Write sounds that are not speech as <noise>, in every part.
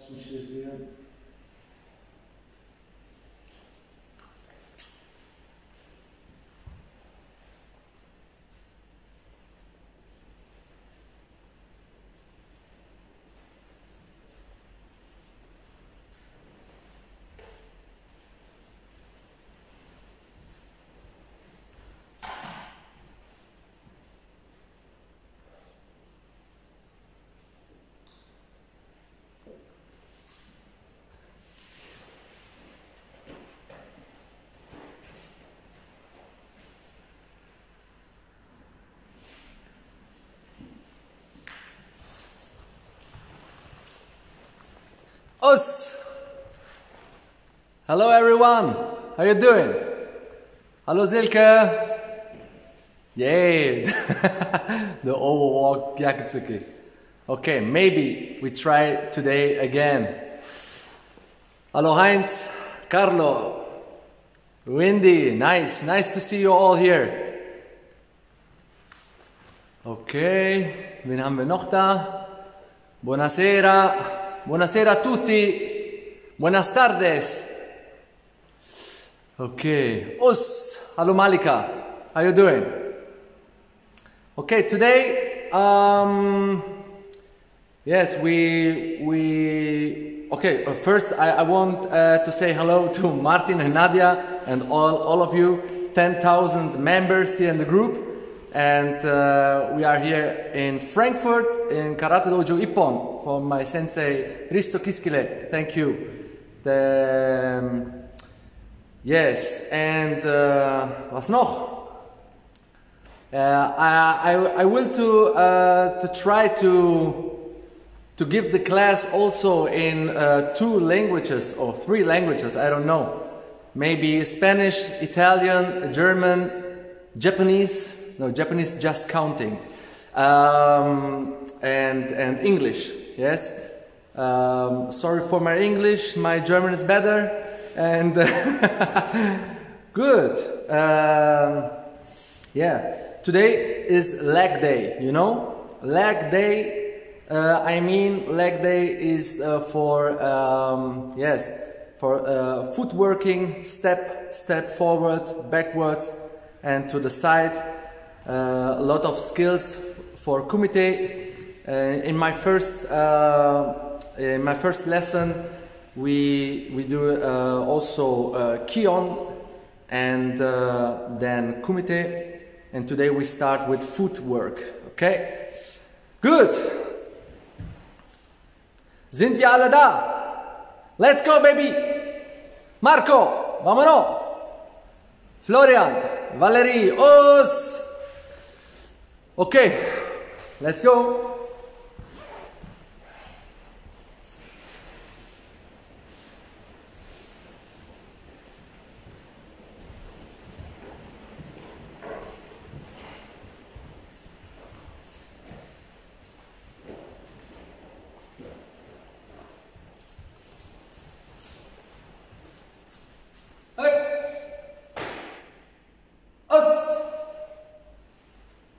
subscrevendo Us! Hello everyone! How are you doing? Hallo Silke! Yay! <laughs> the overwalk Gyakutsuki. Okay, maybe we try today again. Hello Heinz, Carlo, Windy, nice, nice to see you all here. Okay, wen haben wir noch da? Buonasera, buonasera a tutti, buenas tardes. Okay, Us, hello Malika, how are you doing? Okay, today, um, yes, we we okay. uh, First, I, I want uh, to say hello to Martin and Nadia and all all of you, ten thousand members here in the group, and uh, we are here in Frankfurt in Karate Dojo Ippon for my sensei Risto Kiiskilä. Thank you. The, um, yes, and uh, was noch? Uh, I, I, I will to, uh, to try to, to give the class also in uh, two languages or three languages, I don't know. Maybe Spanish, Italian, German, Japanese, no, Japanese just counting, um, and, and English, yes. Um, sorry for my English, my German is better, and <laughs> good. Um, yeah, today is leg day, you know? Leg day, uh, I mean, leg day is uh, for, um, yes, for uh, footworking, step, step forward, backwards, and to the side. Uh, a lot of skills for kumite. Uh, in my first, uh, in my first lesson, we, we do also uh, kihon and then kumite. And today we start with footwork. Okay? Good. Sind wir alle da? Let's go, baby. Marco, vámonos. Florian, Valerie, Os. Okay, let's go. Hey. Us.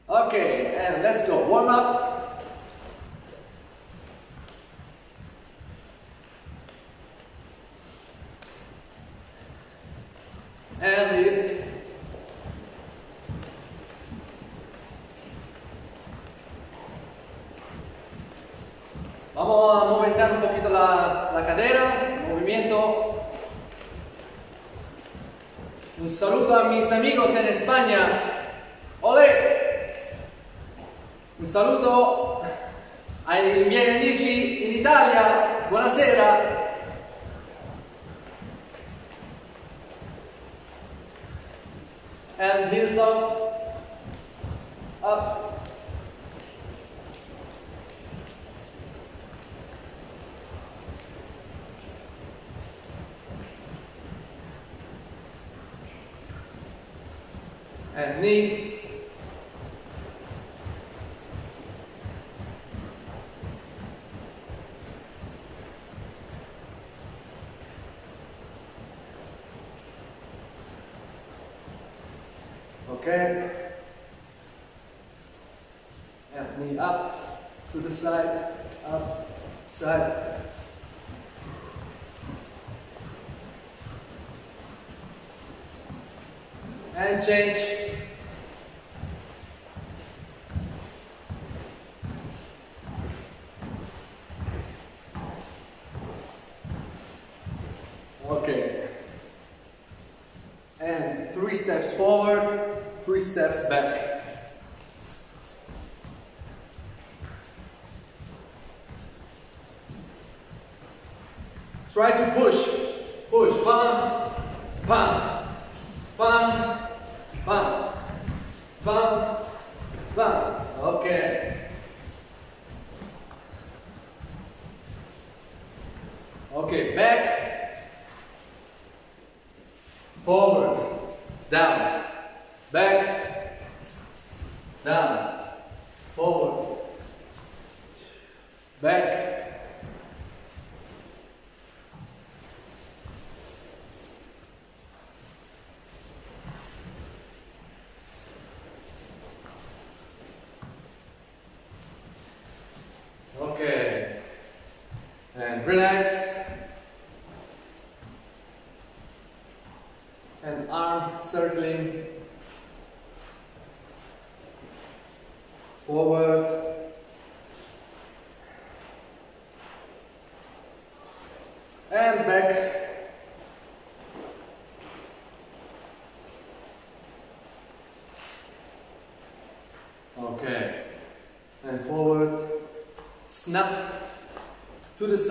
Okay, and let's go. Warm up. and knees. Okay. And knee up, to the side, up, side. And change Try to push.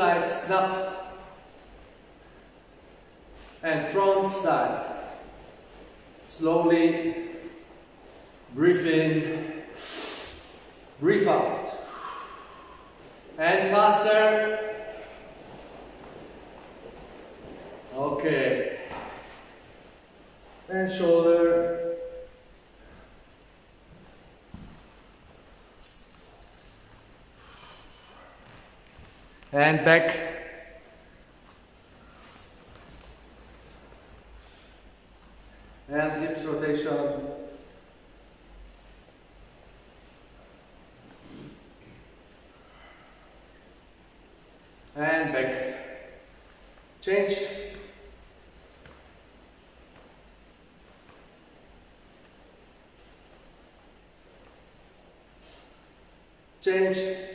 suicide, it's not and back. And hips rotation. And back. Change. Change.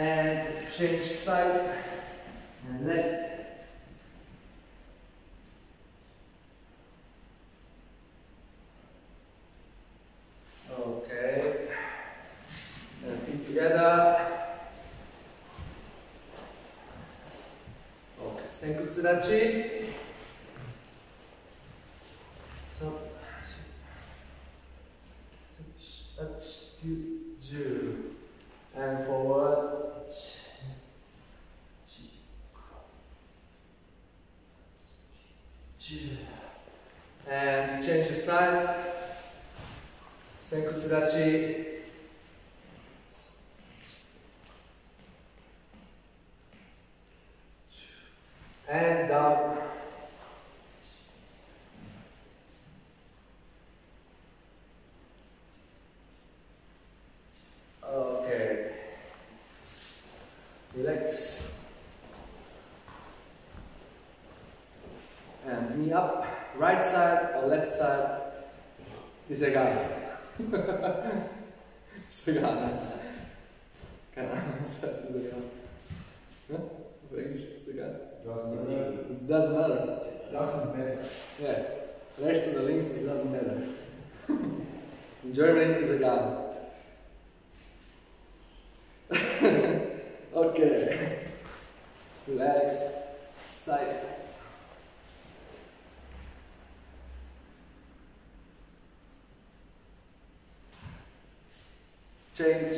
and change side and left. Right side or left side, ist egal. ist egal, ne? Keine Ahnung, was heißt ist egal? Ne? Auf Englisch ist egal. Doesn't matter. It doesn't matter. Doesn't matter. Yeah. Rechts oder links, it doesn't matter. <laughs> In German ist egal. okay. Relax. Side. Change.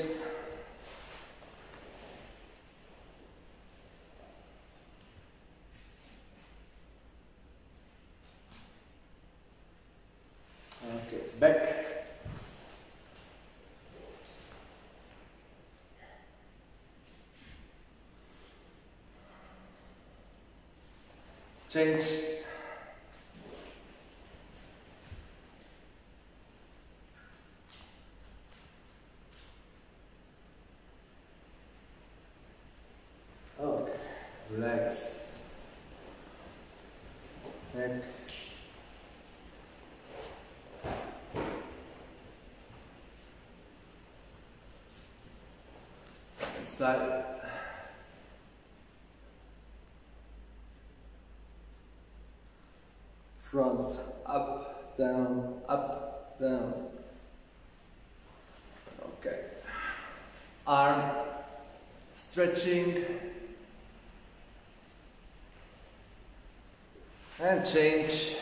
Okay, back. Change. Okay, oh, relax. Neck. Side. Front, up, down, up, down. Okay. Arm stretching and change.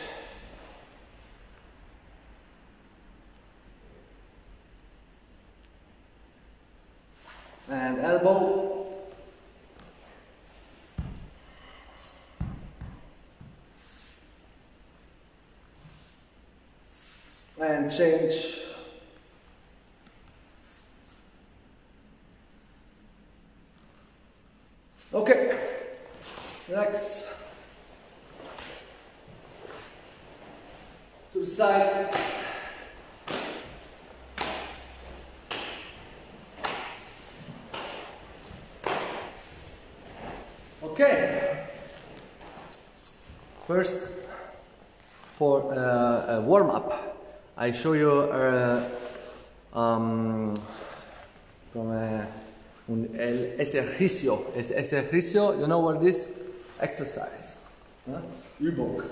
And elbow. Change. Okay. Relax. To the side. Okay. First, for uh, a warm up, I show you uh, um, come un el ejercicio. Es ejercicio, you know what this? Exercise. Huh? Übung.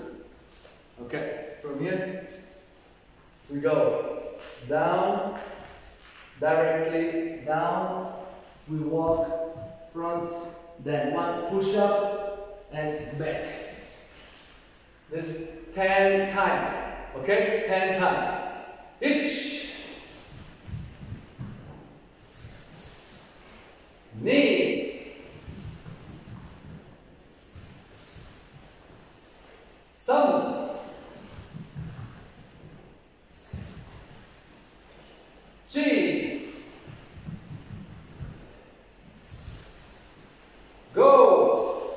Okay, from here we go down, directly down. We walk front, then one push up and back. This 10 times, Okay? 10 time. Each. Knee. Some. G. Go.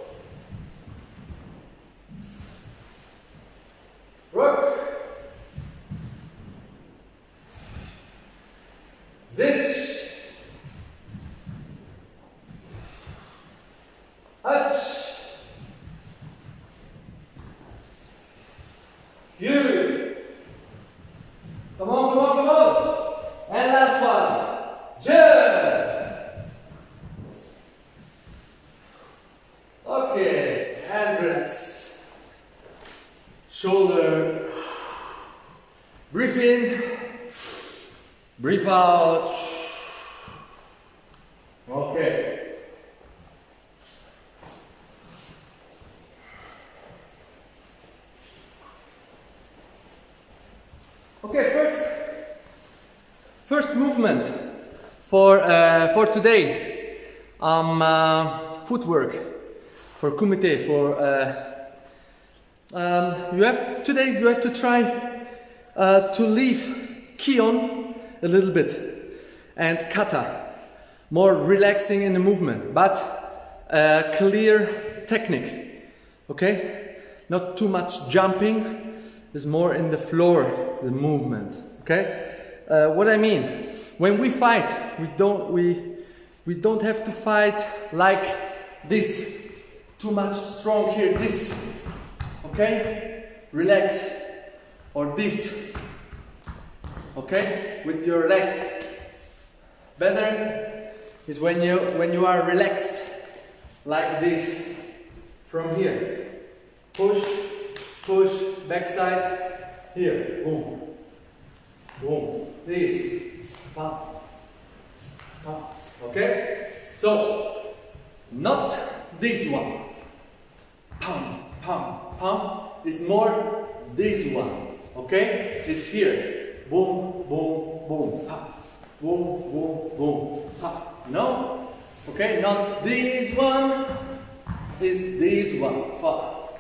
Rook. Sich. Hutch. You. Come on, come on, come on. And last one. Jump. Okay, and relax. Shoulder. Breathe in. Breathe out. Okay. Okay, first, first movement for uh, for today. Um, uh, footwork for kumite. For uh, um, you have today you have to try uh, to leave kihon a little bit and kata, more relaxing in the movement, but uh, clear technique. Okay, not too much jumping. Is more in the floor, the movement. Okay, uh, what I mean when we fight, we don't we we don't have to fight like this. Too much strong here. This. Okay, relax or this. Okay? With your leg. Better is when you when you are relaxed like this from here. Push, push, backside, here, boom, boom, this, pop, pop. Okay? So not this one. Pum, pum, pum. It's more this one. Okay? It's here. Boom, boom, boom. Pop. Boom, boom, boom. Pop. No? Okay? Not this one. Is this one. Pop.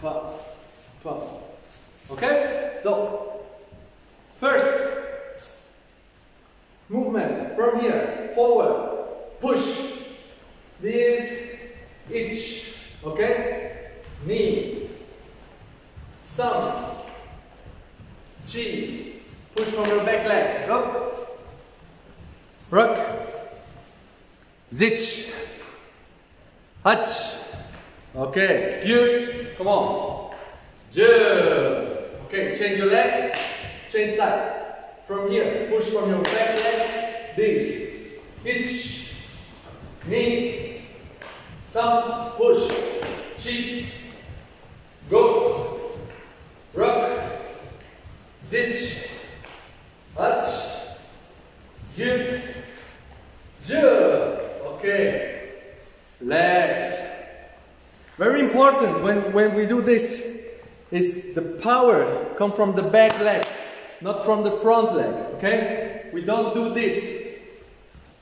Pop. Pop. Okay? So, first movement from here, forward, push, this, each, okay? Knee, thumb, G, push from your back leg, rock, rock, zitch, hutch, okay, you, come on, jump, okay, change your leg, change side, from here, push from your back leg, this, each, knee, thumb, push, cheek, go, rock, ditch, hutch, jump, jump. Okay, legs. Very important when, when we do this is the power come from the back leg, not from the front leg. Okay, we don't do this.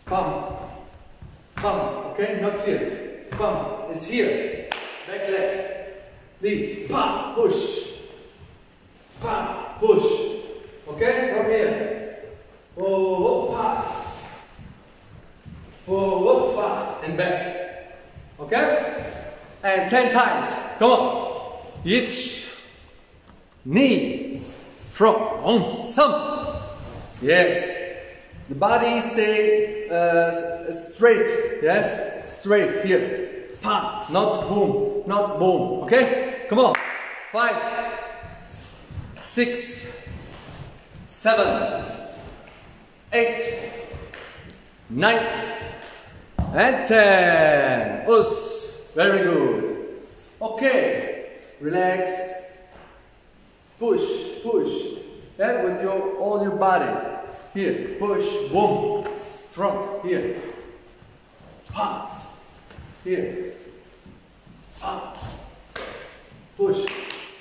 Come, come. Okay, not here. Come it's here. Back leg. Please, pa, push, pa, push. Okay, from here. Oh, pa. Forward, pa, and back. Okay? And 10 times. Come on. Each. Knee. On. Some. Yes. The body stay uh, straight. Yes? Straight here. Pa. Not boom. Not boom. Okay? Come on. Five. Six. Seven. Eight. Nine. And 10. Us. Very good. Okay. Relax. Push, push. And with your all your body. Here. Push. Boom. Front. Here. Pop. Here. Pop. Push.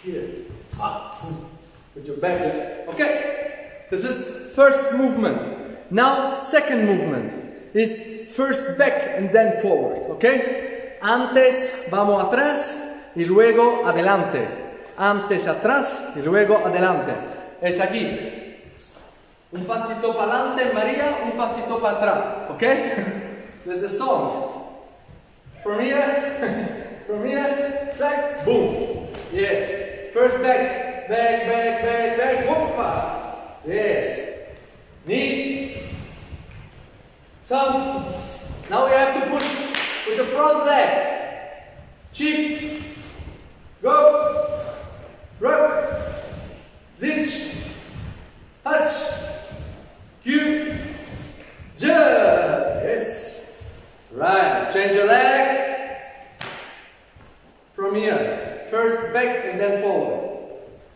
Here. Boom. With your back. Okay. This is first movement. Now second movement is first back and then forward, Okay. Antes vamos atrás y luego adelante. Antes atrás y luego adelante. Es aquí. Un pasito para adelante, María, un pasito para atrás, ¿ok? <laughs> A song. From here, <laughs> from here, zack, boom. Yes. First back, back, back, back, back, whoopa. Yes. Knee, some. Now we have to push with the front leg. Cheek. Go. Rock. Zitch. Touch. Cue. Jump. Yes. Right. Change your leg. From here. First back and then forward.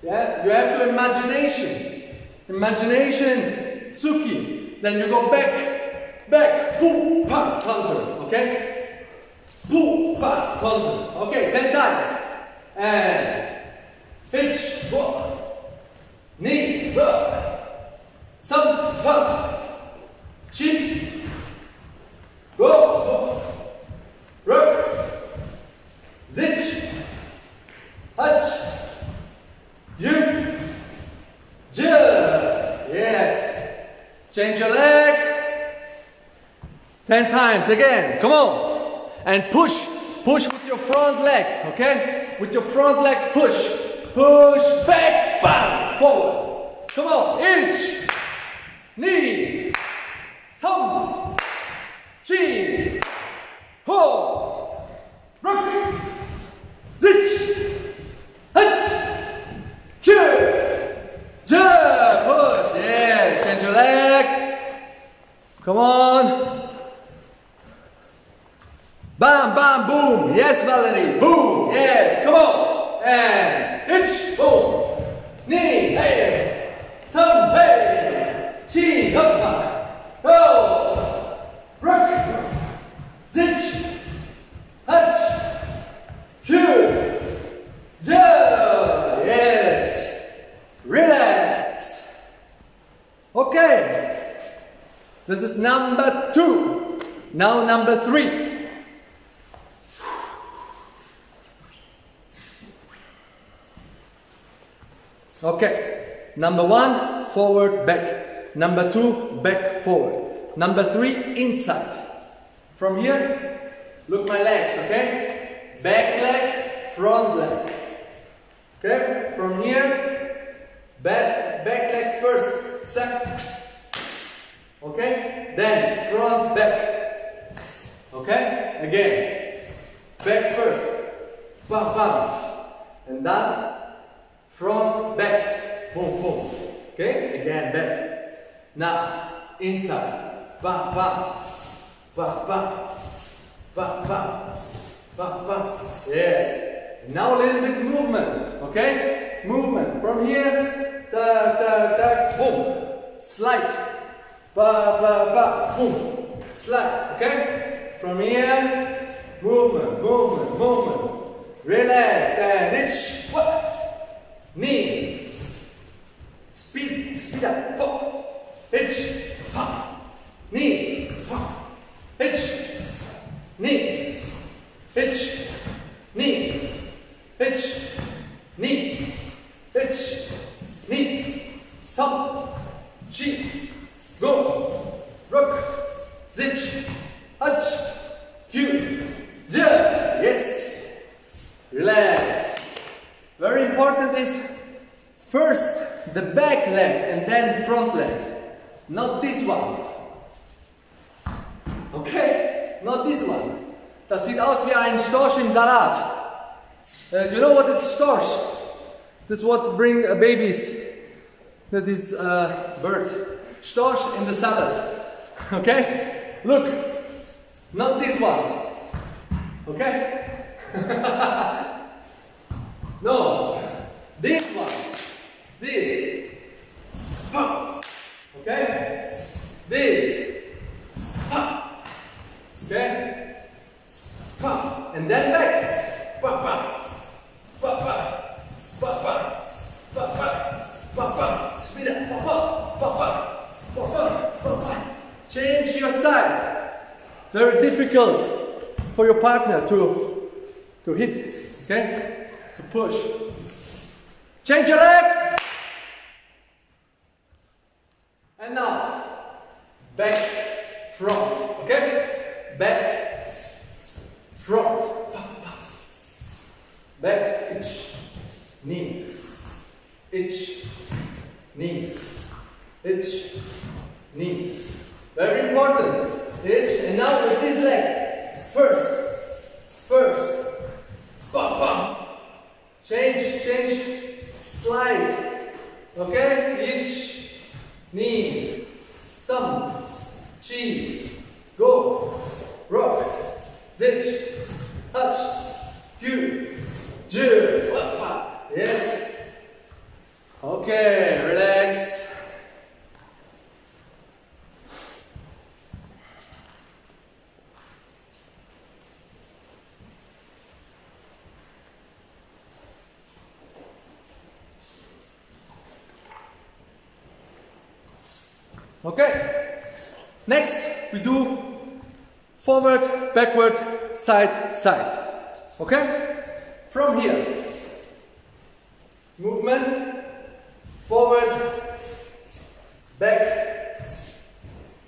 Yeah. You have to imagination. Imagination. Tsuki. Then you go back, back, full, pa, counter, okay? Full, pa, counter, okay, 10 times. And hitch, walk, knee, up, some, up, cheek, go, rock, zitch, hutch, jump, jump, yes. Change your leg. Ten times again. Come on. And push. Push with your front leg. Okay? With your front leg, push. Push back, back, forward. Come on, inch, knee, thumb, chin, hold, rock, ditch, hut, kill, jump, push, yeah, change your leg. Come on. Bam, bam, boom. Yes, Valerie. Boom. Yes, come on. And hitch. Boom. Knee. Hey. Some. Hey. Chi. Hoppa. Go. Rock. Zitch. Hutch. Joe. Yes. Relax. Okay. This is number two. Now number three. Okay. Number one, forward, back. Number two, back, forward. Number three, inside. From here, look my legs, okay? Back leg, front leg. Okay? From here, back, back leg first, second. Okay? Then front, back. Okay? Again. Back first. Bam, bam. And then front, back. Boom, boom. Okay? Again, back. Now, inside. Bam, bam. Bam, bam. Bam, bam. Bam, bam. Yes. Now a little bit movement. Okay? Movement. From here, ta, ta, ta, boom. Slide. Ba, ba, ba, boom. Slide. Okay? From here, movement, movement, movement. Relax and itch. What? Knee. Speed, speed up. Four. Itch. Ha. Knee. Ha. Itch. Knee. Itch. Knee. Itch. Knee. Itch. Knee. Some. Chi. Go. Rock. Zitch. Hutch. Q. J. Yes. Relax. Very important is first the back leg and then front leg. Not this one. Okay? Not this one. Das sieht aus wie ein Storch im Salat. Uh, you know what is storch? This is what bring uh, babies. That is uh, bird. Storch in the salad. <laughs> Okay? Look. Not this one. Okay? <laughs> no. This one. This. Pop. Okay? This. Pop. Okay? Pop. And then back. Pop, pop. Pop, pop. Pop, pop. Pop, pop. Pop, pop. Speed up. Pop, pop. Pop, pop. Pop, pop. Pop, pop. Change your side. It's very difficult partner to, to hit. Okay? To push. Change your leg. And now, back, front. Okay? Back, front. Back, itch, knee, itch, knee, itch, knee. Very important. Itch, and now with this leg. First, first, bam, bam. Change, change, slide. Okay? Itch, knee, some, chi, go, rock, zitch, touch, you, ju, yes. Okay, relax. Okay. Do forward, backward, side, side. Okay? From here. Movement, forward, back,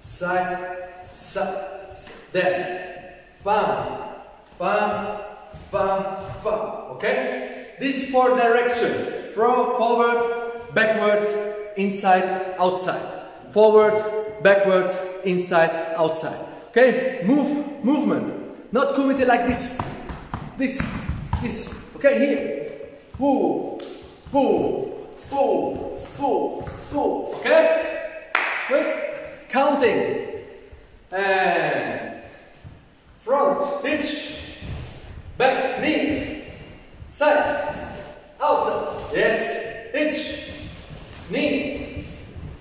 side, side. Then, bam, bam, bam, bam. Okay? This four direction. From forward, backwards, inside, outside. Forward, backwards, inside, outside. Okay? Move, movement. Not committed like this. This, this. Okay, here. Boom, boom, boom, boom, boom. Okay? Quick, Counting. And front, hitch, back, knee, side, outside, yes, hitch, knee,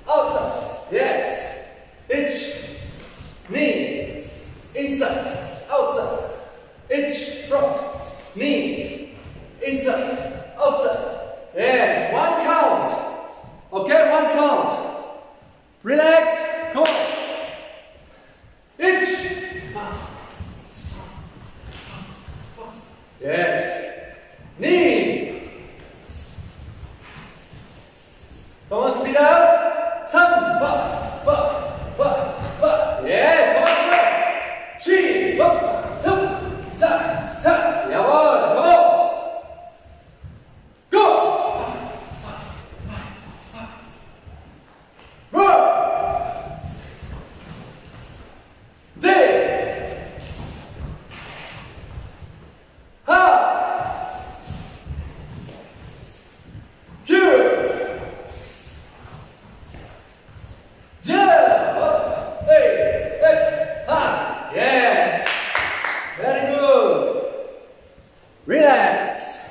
outside, yes, hitch, knee, inside, outside, hitch, front, knee, inside, outside, yes, one count, okay, one count, relax, come on, hitch, Yes. Knee. Come on, speed up. Sun. Ba, ba, ba, ba. Yes, come on, go. Chi. Ba, tum, ta, ta. Jawohl, come on. Go. Go. Zeh. Ha! Here! Yeah! Hey! Hey! Ha! Yes! Very good! Relax!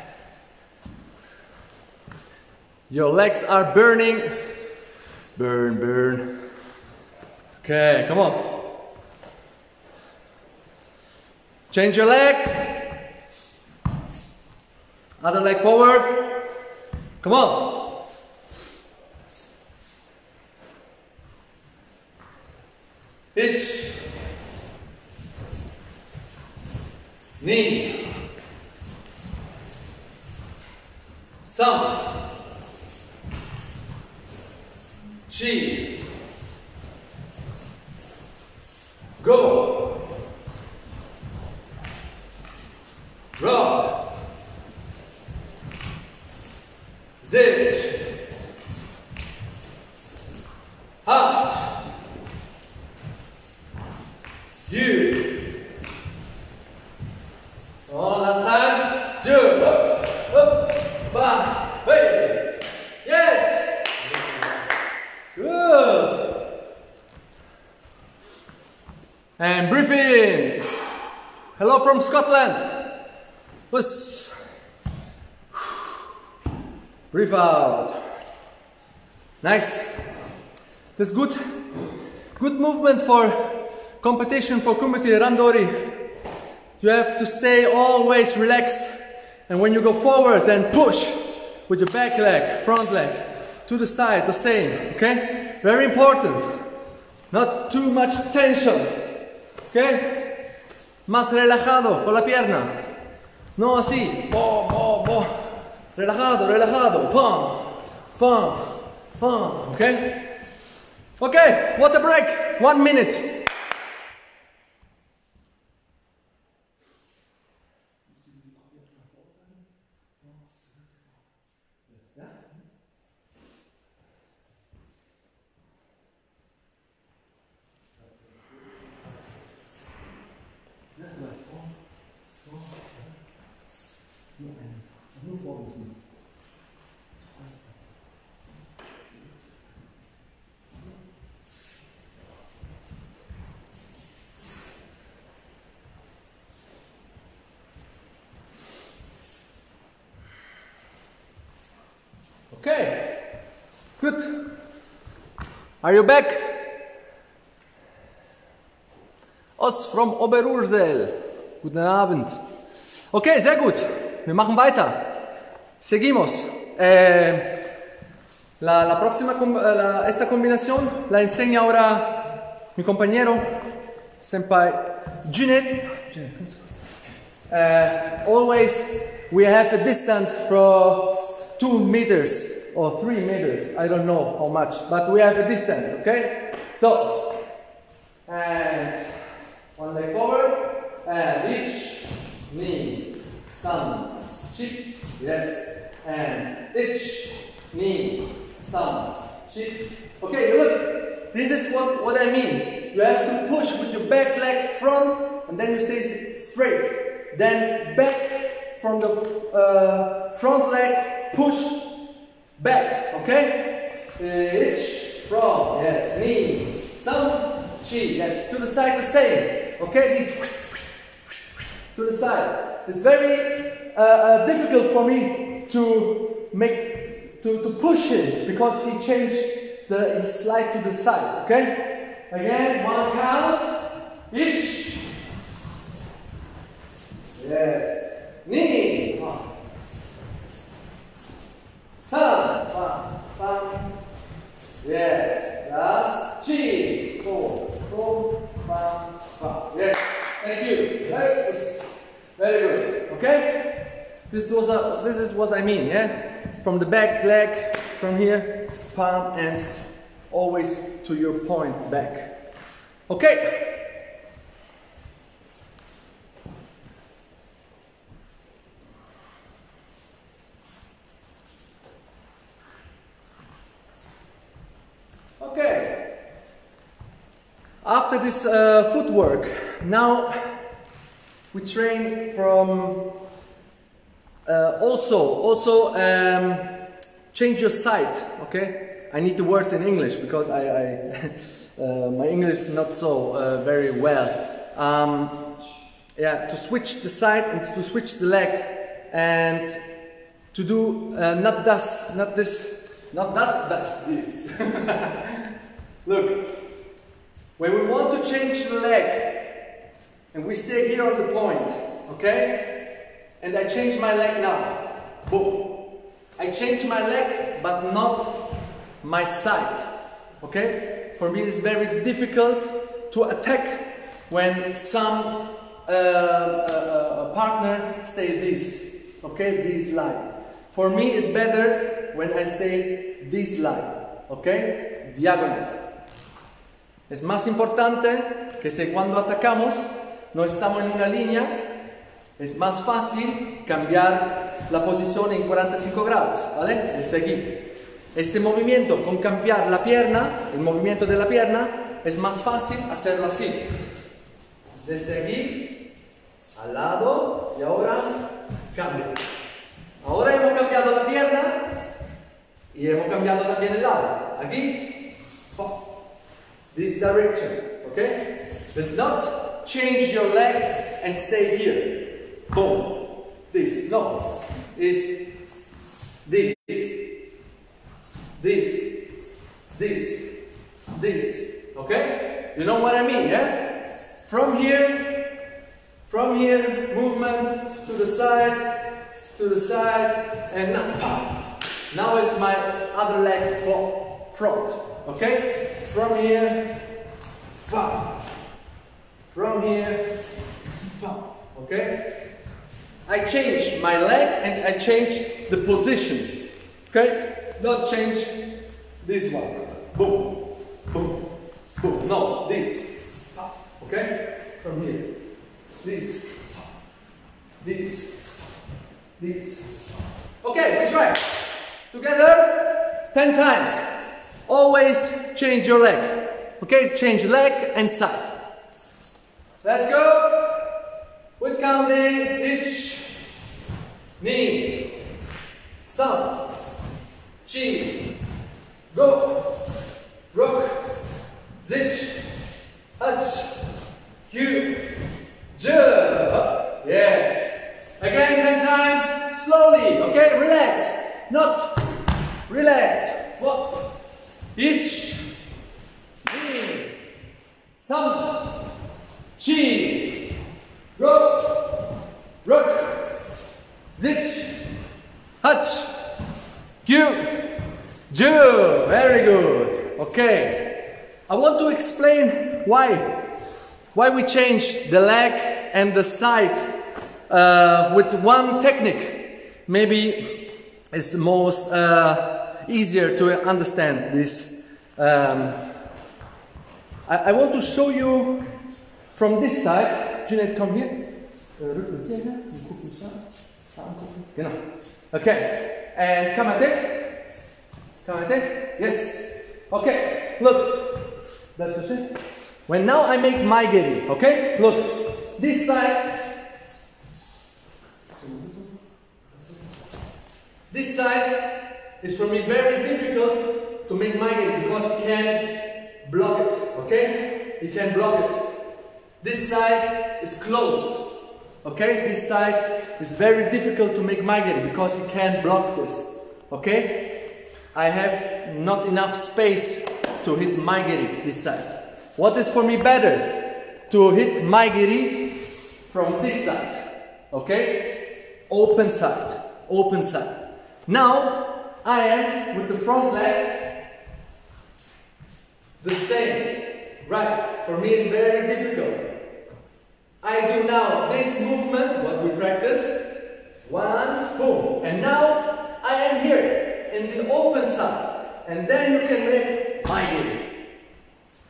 Your legs are burning. Burn, burn. Okay, come on. Change your leg. Other leg forward. Come on. Hitch. Knee. Thumb. Chi. Go. Rock. Zilch. Hot. You. On last time. Two. Up. Up. Back. Hey. Yes. Good. And in. Hello from Scotland. Puss. Breathe out. Nice. That's good. Good movement for competition for Kumite Randori. You have to stay always relaxed. And when you go forward, then push with your back leg, front leg, to the side, the same. Okay? Very important. Not too much tension. Okay? Más relajado con la pierna. No así. Relajado, relajado. Pum, pum, pum. Okay? Okay, water break. One minute. Are you back? Os from Oberursel. Guten Abend. Okay, sehr gut. Wir machen weiter. Seguimos. Eh, la, la próxima, eh, la- esta combinación la enseña ahora mi compañero, Senpai Junet. Uh, always we have a distance from two meters or three meters. I don't know how much, but we have a distance. Okay. So and one leg forward and each knee, thumb, cheek. Yes, and each knee, thumb, cheek. Okay, look. This is what what I mean. You have to push with your back leg front, and then you stay straight. Then back from the uh, front leg, push back. Okay. Each front. Yes, knee, thumb, chi. Yes, to the side the same. Okay, this to the side. It's very uh, uh, difficult for me to make to, to push him because he changed the he slide to the side. Okay, again one count each. Yes, knee. Sun. Bam, bam. Yes. Last. Chi. Four. Four. Bam, bam. Yes. Thank you. Yes. Very good. Okay. This was a. This is what I mean. Yeah. From the back leg, from here, palm, and always to your point back. Okay. Okay. After this uh, footwork, now we train from uh, also also um, change your side. Okay, I need the words in English because I, I <laughs> uh, my English is not so uh, very well. Um, yeah, to switch the side and to switch the leg and to do uh, not this, not this, not this, this, <laughs> this. Look, when we want to change the leg and we stay here on the point, okay? And I change my leg now. Boom. I change my leg but not my side. Okay? For me it's very difficult to attack when some uh, uh, uh, partner stay this. Okay? This line. For me it's better when I stay this line. Okay? Diagonal. Es más importante que si cuando atacamos no estamos en una línea, es más fácil cambiar la posición en 45 grados, ¿vale? Desde aquí. Este movimiento con cambiar la pierna, el movimiento de la pierna, es más fácil hacerlo así. Desde aquí, al lado, y ahora cambio. Ahora hemos cambiado la pierna y hemos cambiado también el lado. Aquí, this direction, okay? Let's not change your leg and stay here. Boom. This, no. Is this, this, this, this, okay? You know what I mean, yeah? From here, from here, movement to the side, to the side, and now, now is my other leg front, okay? From here, from here, okay? I change my leg and I change the position, okay? Not change this one, boom, boom, boom, no, this, okay? From here, this, this, this. Okay, we try. Together, 10 times. Always change your leg. Okay, change leg and side. Let's go. With counting each knee, some, chi, go, rock, zitch, hutch, you, jump. Yes. Again, 10 times, slowly, okay? Relax. Not relax. What? Each knee, some, chi, rock, rock, zitch, hutch, you, ju. Very good. Okay. I want to explain why. Why we change the leg and the side uh, with one technique. Maybe it's most uh, easier to understand this. Um, I, I want to show you from this side. Juliet, come here. Okay. And come at it. Come at it. Yes. Okay. Look. That's the thing. When now I make mae geri, okay? Look. This side. This side is for me very difficult to make mae geri because he can block it, okay? he can block it. This side is closed. Okay, this side is very difficult to make mae geri because he can't block this. Okay, I have not enough space to hit mae geri this side. What is for me better? To hit mae geri from this side. Okay, open side, open side. Now I am with the front leg the same. Right, for me it's very difficult. I do now this movement, what we practice. One, boom. And now I am here in the open side. And then you can make mae geri.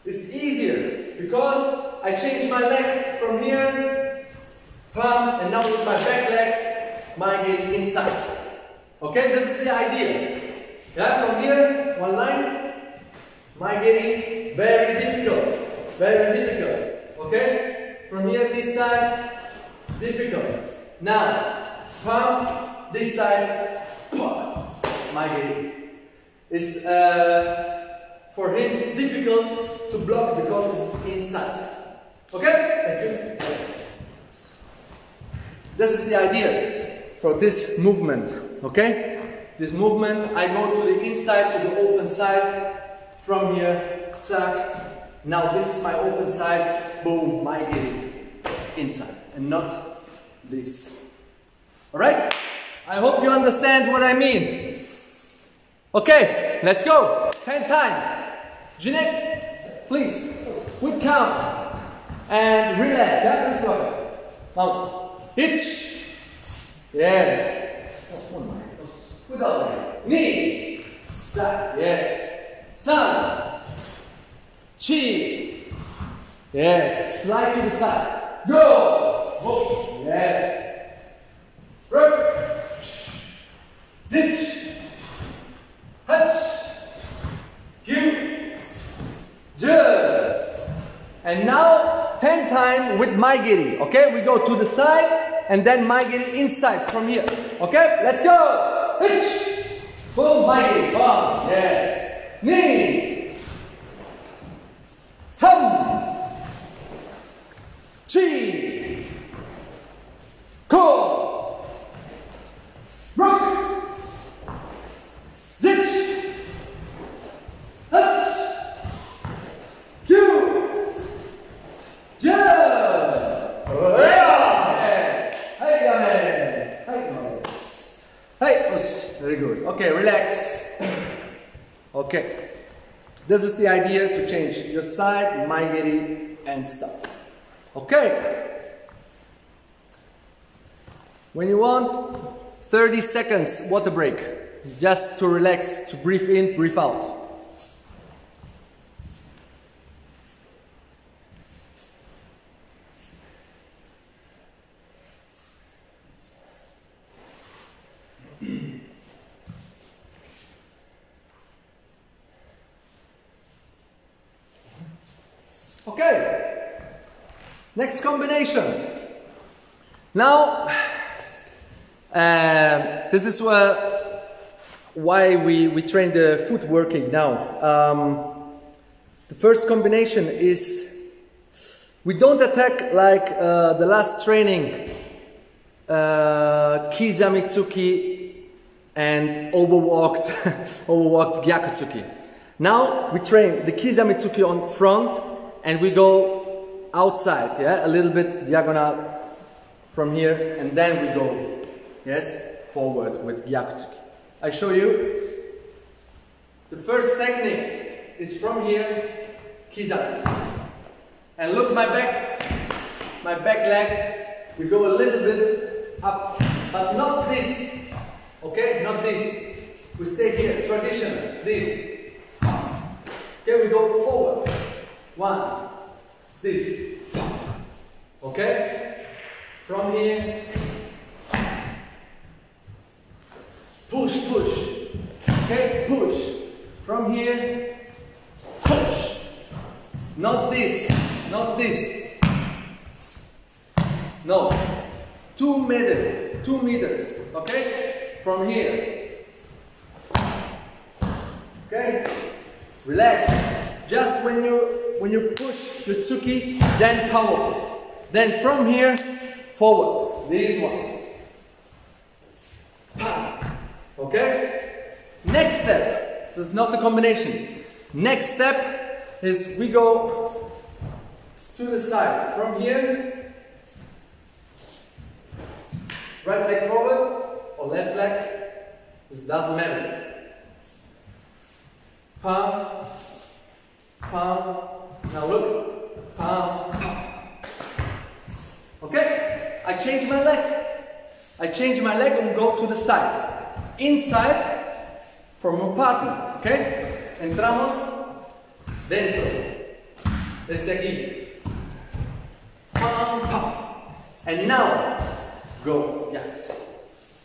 It's easier because I change my leg from here, palm, and now with my back leg, mae geri inside. Okay, this is the idea. Yeah, from here, one line, mae geri, very difficult. Very difficult. Okay? From here, this side, difficult. Now, palm, this side, mae geri. It's uh, for him difficult to block because it's inside. Okay? Thank you. This is the idea for this movement. Okay? This movement, I go to the inside, to the open side. From here, zack, now this is my open side, boom, mae geri inside and not this. Alright? I hope you understand what I mean. Okay, let's go. 10 time. Jeanette, please, with count. And relax, yeah, that's right. Now, itch. Yes. Without knee. Yes. Sun. Chi. Yes. Slide to the side. Go. Yes. Rook. Zitch. And now 10 time with mae geri. Okay, we go to the side and then mae geri inside from here. Okay, let's go. Hitch. Boom. Boom. Yes. Knee. 3, 2, Ko, Rook, Zitch, Hutch, Q, Jump. Yes. Hey, Hey, Hey, very good. Okay, relax. Okay. This is the idea to change your side, mae geri, and stuff. Okay. When you want 30 seconds water break, just to relax, to breathe in, breathe out. Okay. Now, uh, this is why we, we train the foot working now. Um, the first combination is we don't attack like uh, the last training, uh, Kizamitsuki and overwalked, <laughs> overwalked Gyakutsuki. Now we train the Kizamitsuki on front and we go outside, yeah, a little bit diagonal from here, and then we go, yes, forward with Gyakutsuki. I show you. The first technique is from here, Kiza. And look my back, my back leg, we go a little bit up, but not this, okay, not this. We stay here, traditional, this. Here we go forward. One, this. Okay? From here, push, push. Okay, push. From here, push. Not this, not this. No. Two meters, two meters. Okay? From here. Okay? Relax. Just when you when you push your tsuki, then powerful. Then from here, forward. This one. Okay? Next step. This is not the combination. Next step is we go to the side. From here, right leg forward or left leg. This doesn't matter. Palm, palm. Now look. Palm, palm. Okay? I change my leg. I change my leg and go to the side. Inside from my partner. Okay? Entramos dentro. Desde aquí. Pam, pam. And now, go. Yes.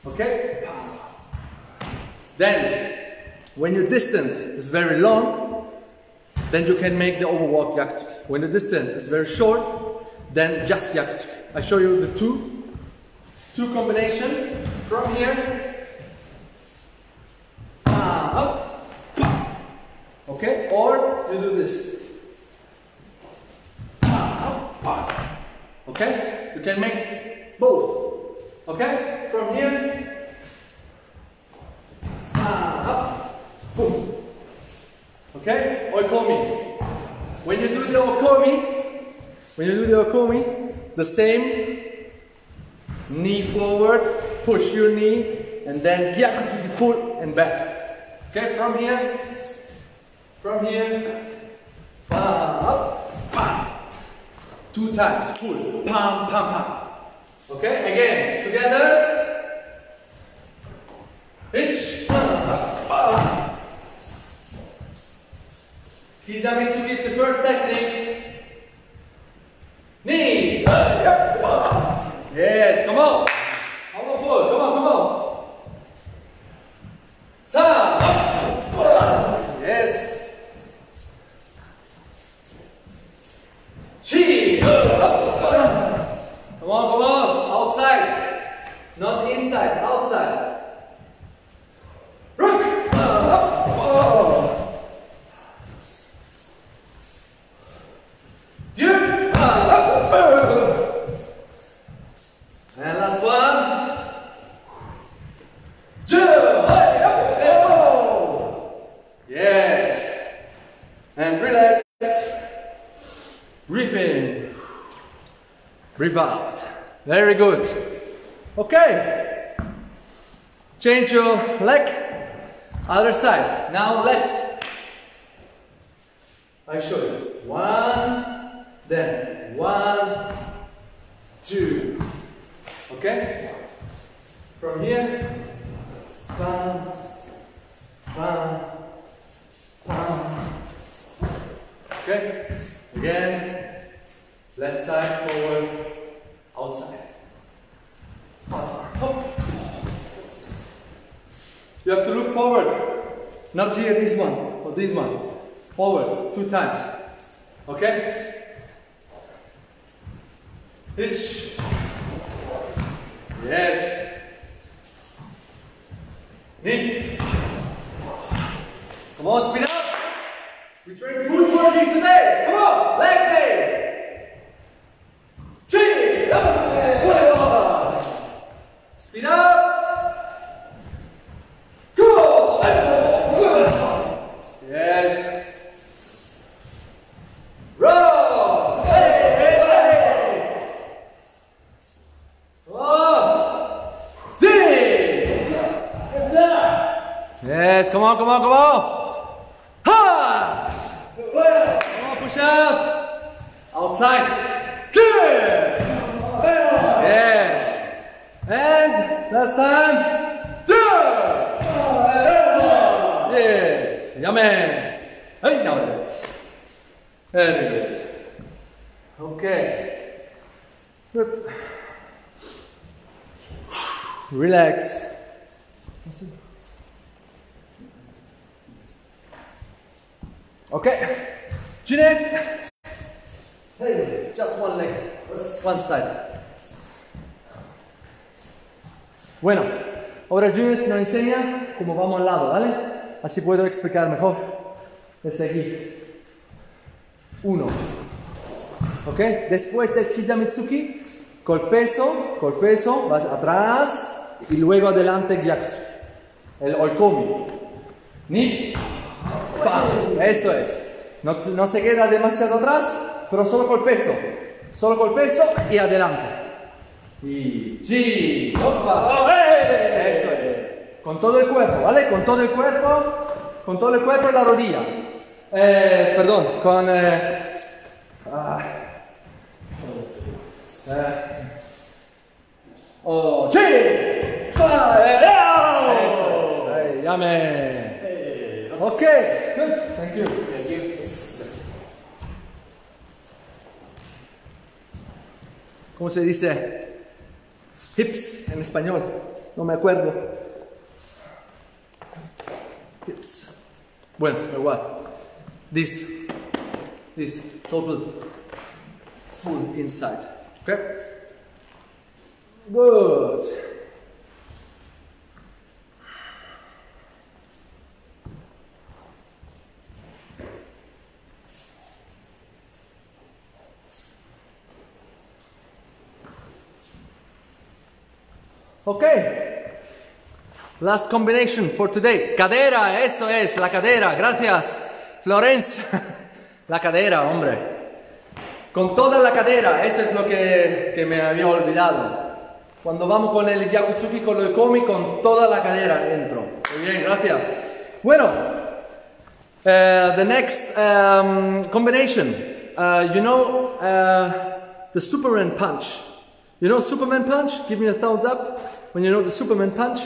Okay? Then, when your distance is very long, then you can make the overwalk yak. When the distance is very short, then just yak. I show you the two, two combination from here. Ah, up, okay? Or you do this. Ah, okay? You can make both. Okay? From here. Up. Boom. Okay? Oikomi. When you do the okomi, when you do the okomi, the same knee forward, push your knee, and then gyaku to the full and back. Okay, from here, from here, up, bam. Two times, full, pam, pam, pam. Okay, again, together. Hitch, Kizamitsuki is the first technique. Knee. Yes, come on. Come on, come on. Sa. Yes. Chi. Come on, come on. Outside. Not inside, outside. Rook. Yeah. And last one. Jump. Oh. Yes. And relax. Breathe in. Breathe out. Very good. Okay. Change your leg. Other side. Now left. Yummy. Hey, now it is. Very good. Okay. Good. Relax. Okay. Jeanette. Hey, just one leg. One side. Bueno, ahora Julius nos enseña cómo vamos al lado, ¿vale? Así puedo explicar mejor. Desde aquí. uno. ¿Ok? Después del Kizamitsuki, col peso, col peso, vas atrás y luego adelante Gyakutsuki. El Oikomi. Ni. Pa. Eso es. No, no se queda demasiado atrás, pero solo col peso. Solo col peso y adelante. Y. G. Opa. Con todo el cuerpo, ¿vale? Con todo el cuerpo. Con todo el cuerpo y la rodilla. Eh, perdón, con. Eh, ah. Eh. Oh, sí. Eso llame. Ok, good. Thank you. ¿Cómo se dice? Hips en español. No me acuerdo. Hips. Bueno, igual. This. This. Total. Full inside. Okay? Good. Okay. Last combination for today. Cadera, eso es, la cadera. Gracias, Florencia. <laughs> La cadera, hombre. Con toda la cadera, eso es lo que, me había olvidado. Cuando vamos con el Gyakutsuki, con lo Komi, con toda la cadera dentro. Muy bien, gracias. Bueno, uh, the next um, combination. Uh, you know uh, the Superman punch. You know Superman punch? Give me a thumbs up when you know the Superman punch.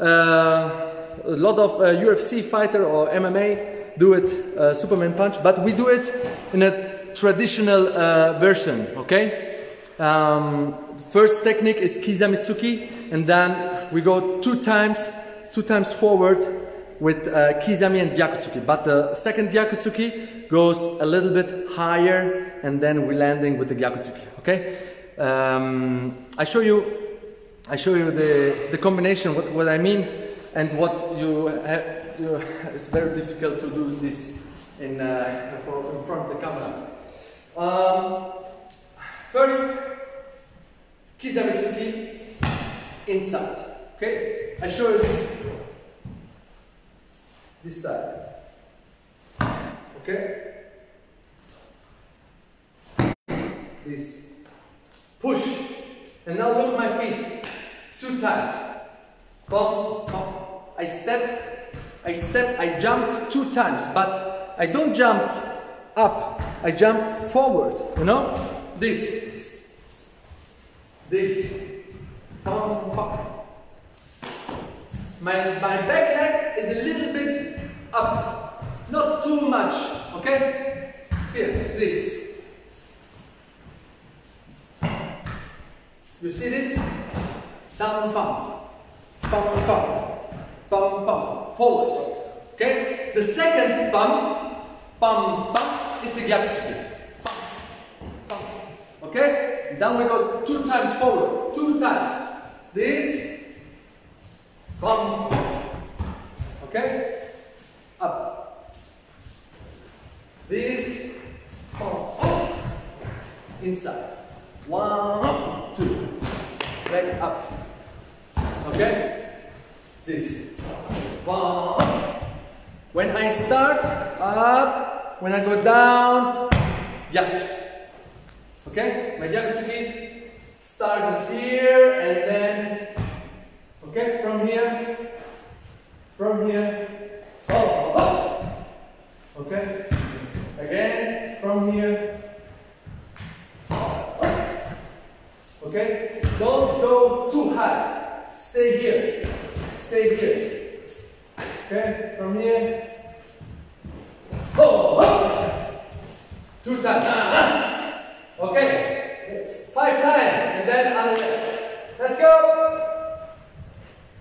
Uh, a lot of uh, UFC fighter or MMA do it uh, Superman punch, but we do it in a traditional uh, version. Okay. Um, first technique is Kizamitsuki, and then we go two times, two times forward with uh, Kizami and Gyakutsuki. But the second Gyakutsuki goes a little bit higher, and then we're landing with the Gyakutsuki. Okay. Um, I show you I show you the, the combination, what, what I mean, and what you have, you, it's very difficult to do this in, uh, in front of the camera. Um, first, Kizamitsuki inside. Okay, I show you this, this side. Okay, this push, and now look my feet two times. Bump, bump. I step, I step, I jumped two times, but I don't jump up, I jump forward, you know? This. This. Bump, bump. My, my back leg is a little bit up, not too much, okay? Here, this. You see this? Down, bump, bump, bump, bump, bump, forward. Okay? The second bump, bump, bump is the gap gyakutsuki. Bump, bump. Okay? Then we go two times forward, two times. This, bump, okay? Up. This, bump, up. Inside. One, two. Leg up. Okay? This. When I start up, when I go down, gyakutsuki. Okay? My gyakutsuki started here and then, okay, from here, from here, oh, oh. Okay? Again, from here, Okay? Don't go too high. Stay here. Stay here. Okay? From here. Oh! Two times. Okay. Five times. And then other Let's go.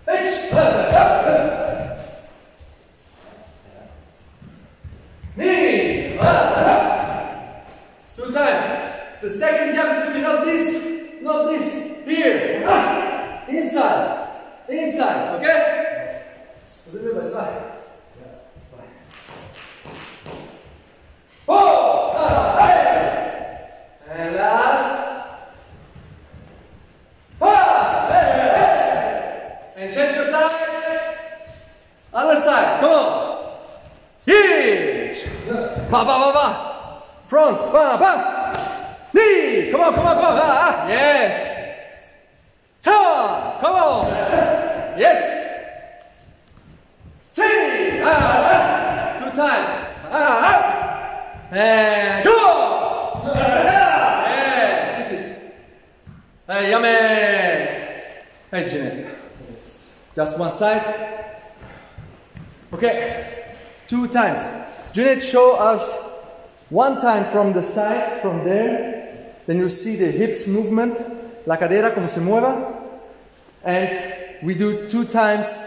H. <laughs> Knee. <laughs> Two times. The second jump to be not this, not this. Here. Ah. Inside. Inside. Okay? Sind wir bei zwei? Four. Pa, pa, pa, pa. Front. Pa, pa. Knee. Come on, come on, come on. Pa. Yes. Ta. Come on. Yes. Three. Ah, ah. Two times. Ah, ah. And go. Yeah. This is. Hey, yummy. Hey, Jeanette. Just one side. Okay. Two times. Junet, show us one time from the side, from there. Then you see the hips movement, la cadera como se mueva. And we do two times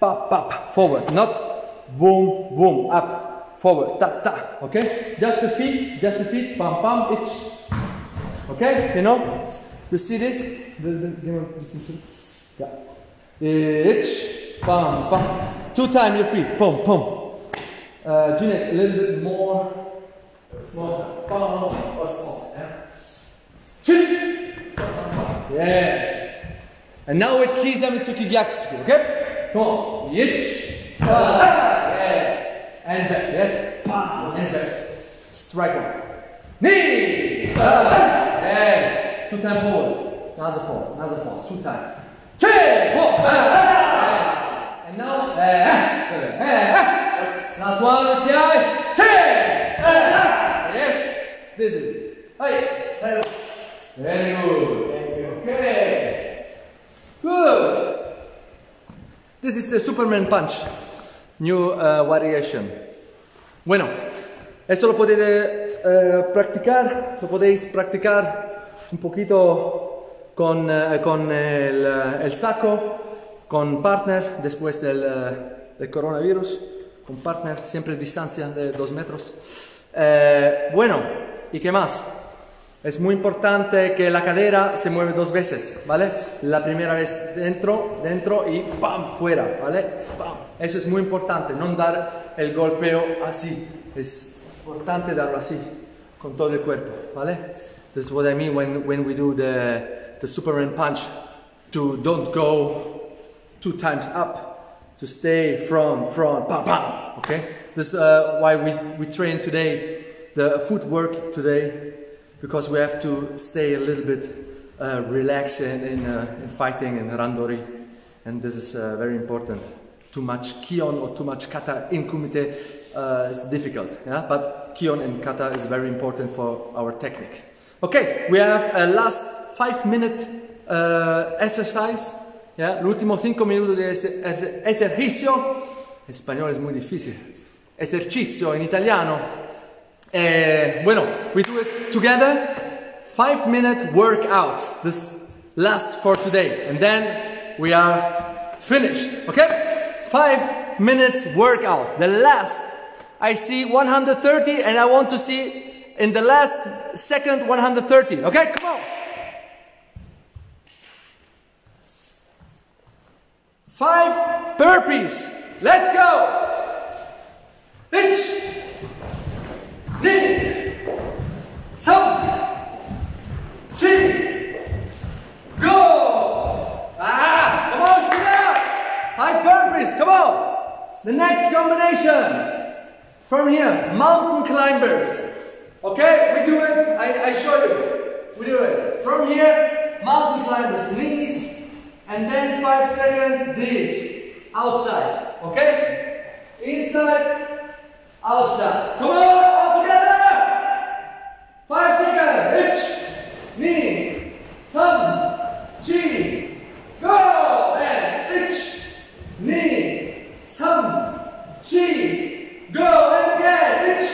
pop, pop, forward. Not boom, boom, up, forward, ta, ta. Okay? Just the feet, just the feet, pam, pam, itch. Okay? You know? You see this? Yeah. Itch, pam, pam. Two times your feet, pum, pum. Uh, Jeanette, a little bit more, more, pam, or small. Yeah? Yes. And now with Kizamitsuki Gyakutsuki, okay? Come on. Yich. Ah, yes. And back, yes. Ah, and back. Strike one. Knee. Ah, yes. Two times forward. Another four. Another four. Two times. Chin. Four. And now. Eh, eh, eh, Okay. Chin. Yes. This is it. Hey. Very good. Okay. Good. This is the Superman punch. New uh, variation. Bueno, eso lo podéis eh, practicar, lo podéis practicar un poquito con, eh, con el, eh, el saco, con partner después del, eh, del coronavirus, con partner, siempre distancia de dos metros. Eh, bueno, ¿y qué más? Es muy importante que la cadera se mueve dos veces, ¿vale? La primera vez dentro, dentro y ¡pam! fuera, ¿vale? ¡Pam! Eso es muy importante, no dar el golpeo así. Es importante darlo así, con todo el cuerpo, ¿vale? This is what I mean when, when we do the, the Superman punch. To don't go two times up, to stay front, front, pam, pam, okay? This is uh, why we, we train today, the footwork today, because we have to stay a little bit uh, relaxed in, in, uh, in fighting and randori, and this is uh, very important. Too much kihon or too much kata in kumite uh, is difficult, yeah? but kihon and kata is very important for our technique. Okay, we have a last five minute uh, exercise, yeah? l'ultimo cinco minutos de ejercicio, español es muy difícil, esercizio in italiano, Eh, bueno, we do it together. Five minute workout. This last for today. And then we are finished. Okay? Five minutes workout. The last. I see 130 and I want to see in the last second 130. Okay? Come on. Five burpees. Let's go. Hitch. Knee. Some. Chin. Go. Ah, come on, speed up. Five burpees, come on. The next combination. From here, mountain climbers. Okay, we do it. I, I show you. We do it. From here, mountain climbers. Knees. And then five seconds, this. Outside. Okay? Inside. Outside. Come on, all together. Five seconds. Itch. Knee. Thumb. Chin. Go. And itch. Knee. Thumb. Chin. Go. And again. Itch.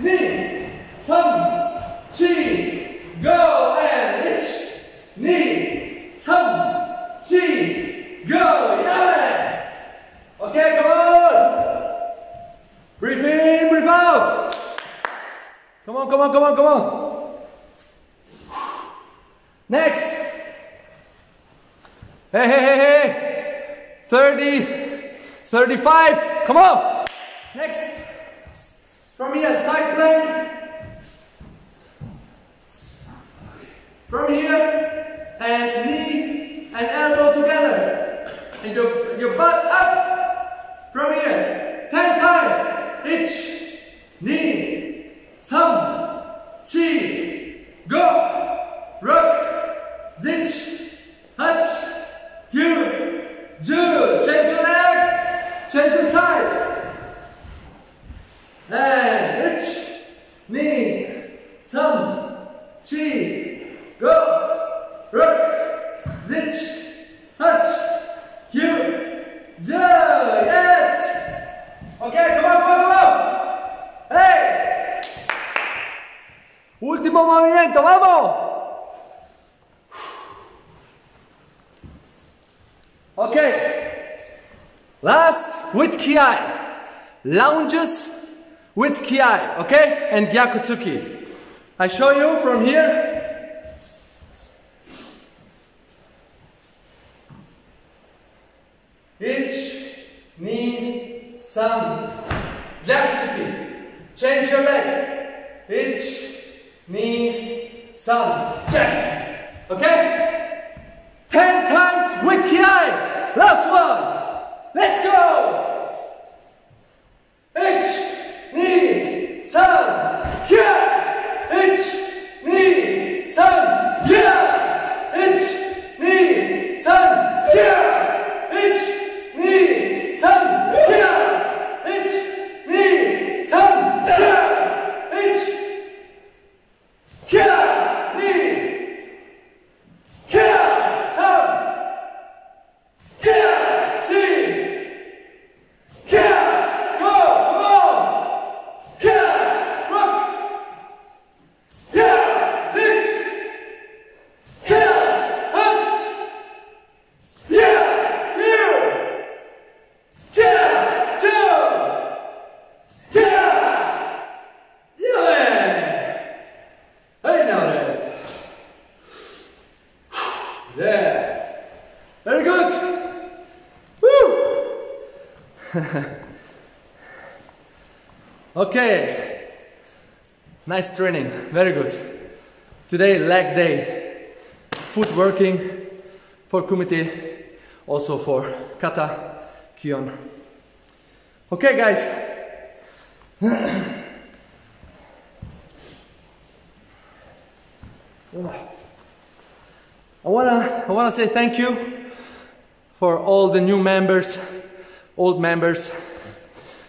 Knee. Thumb. Chin. Go. And itch. Knee. Thumb. Chin. Go. Yeah. Okay, come on. Breathe in, breathe out. Come on, come on, come on, come on. Next. Hey, hey, hey, hey. 30, 35. Come on. Next. From here, side plank. From here, and knee and elbow together. And your, your butt up. From here, 10 times. Each knee, Change your side. And itch, knee, sun, chi, go, rook, zitch, hutch, you, joy, yes. Okay, come on, come on, come on. Hey. Último movimiento, vamos. Okay. Last with kiai. Lounges with kiai, okay? And gyakutsuki. I show you from here. Ich, ni, san. Gyakutsuki. Change your leg. Ich, ni, san. Gyakutsuki. Okay? Ten times with kiai. Last one. Let's go. H, ni, san, kia. H, ni, san, kia. H, ni, san, kia. H, ni, san, kia. H, ni, san, kia. H, kia, ni, kia, san, kia, chi. Yeah! Go! Come on! Yeah! Rock! Yeah! Six! Yeah! Hunch! Yeah! You! Yeah! Two! Yeah! Yeah! Hey now there! There! Very good! Woo! Okay. Nice training. Very good. Today leg day. Foot working for kumite, also for kata, kihon. Okay guys. <sighs> I wanna I wanna say thank you for all the new members, old members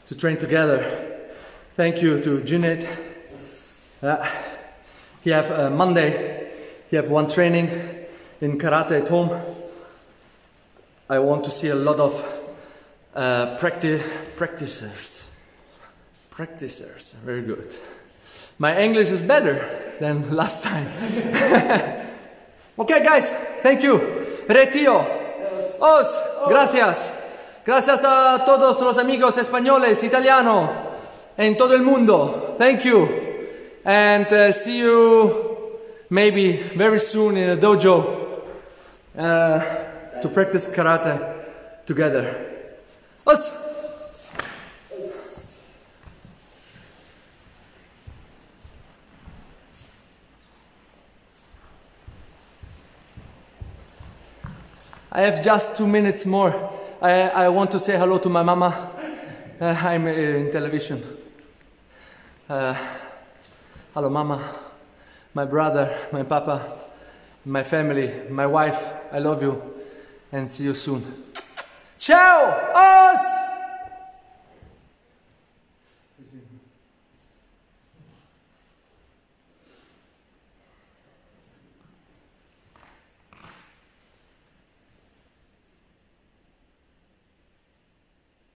to train together. Thank you to Junet. Uh, he have uh, Monday, he have one training in karate at home. I want to see a lot of uh, practi- practicers. Practicers, very good. My English is better than <laughs> last time. <laughs> okay, guys, thank you. Retiro. Os, gracias. Gracias a todos los amigos españoles, italiano, en todo el mundo. Thank you. And uh, see you maybe very soon in a dojo uh, to practice karate together. Os. I have just two minutes more. I, I want to say hello to my mama. Uh, I'm uh, in television. Uh, hello, mama. My brother, my papa, my family, my wife. I love you and see you soon. Ciao! Os!